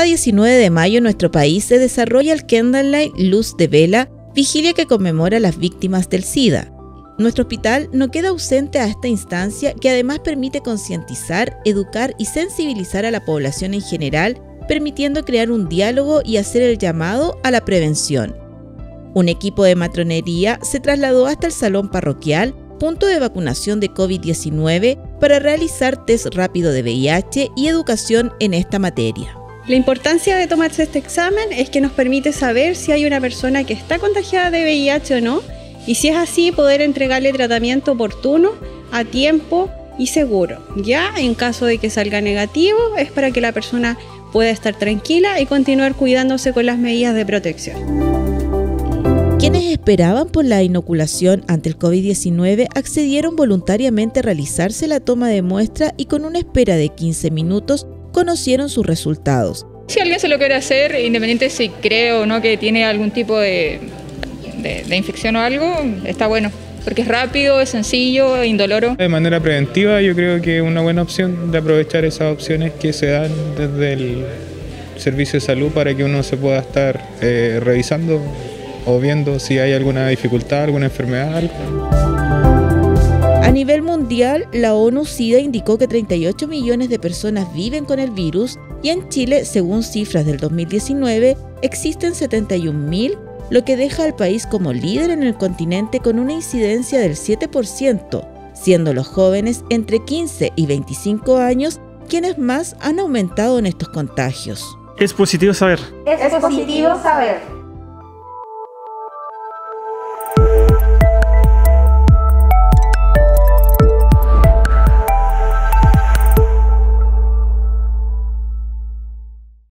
Cada 19 de mayo en nuestro país se desarrolla el Candlelight Luz de Vela, vigilia que conmemora a las víctimas del SIDA. Nuestro hospital no queda ausente a esta instancia que además permite concientizar, educar y sensibilizar a la población en general, permitiendo crear un diálogo y hacer el llamado a la prevención. Un equipo de matronería se trasladó hasta el salón parroquial, punto de vacunación de COVID-19, para realizar test rápido de VIH y educación en esta materia. La importancia de tomarse este examen es que nos permite saber si hay una persona que está contagiada de VIH o no y si es así poder entregarle tratamiento oportuno, a tiempo y seguro. Ya en caso de que salga negativo es para que la persona pueda estar tranquila y continuar cuidándose con las medidas de protección. Quienes esperaban por la inoculación ante el COVID-19 accedieron voluntariamente a realizarse la toma de muestra y con una espera de 15 minutos conocieron sus resultados. Si alguien se lo quiere hacer, independiente si cree o no que tiene algún tipo de, infección o algo, está bueno porque es rápido, es sencillo, indoloro. De manera preventiva yo creo que es una buena opción de aprovechar esas opciones que se dan desde el servicio de salud para que uno se pueda estar eh, revisando o viendo si hay alguna dificultad, alguna enfermedad. Algo. A nivel mundial, la ONU-SIDA indicó que 38 millones de personas viven con el virus y en Chile, según cifras del 2019, existen 71.000, lo que deja al país como líder en el continente con una incidencia del 7%, siendo los jóvenes entre 15 y 25 años quienes más han aumentado en estos contagios. Es positivo saber. Es positivo saber.